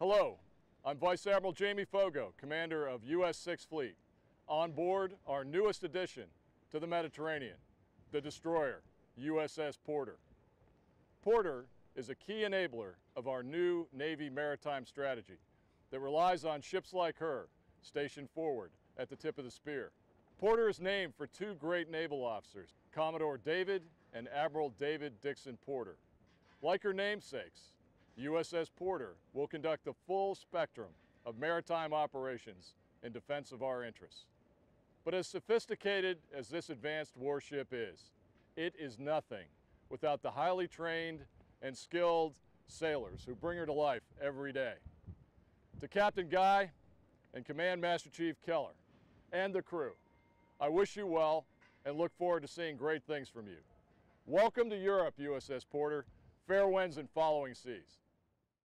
Hello, I'm Vice Admiral Jamie Foggo, Commander of U.S. 6th Fleet. On board, our newest addition to the Mediterranean, the destroyer, USS Porter. Porter is a key enabler of our new Navy maritime strategy that relies on ships like her stationed forward at the tip of the spear. Porter is named for two great naval officers, Commodore David and Admiral David Dixon Porter. Like her namesakes, USS Porter will conduct the full spectrum of maritime operations in defense of our interests. But as sophisticated as this advanced warship is, it is nothing without the highly trained and skilled sailors who bring her to life every day. To Captain Guy and Command Master Chief Keller and the crew, I wish you well and look forward to seeing great things from you. Welcome to Europe, USS Porter. Fair winds and following seas.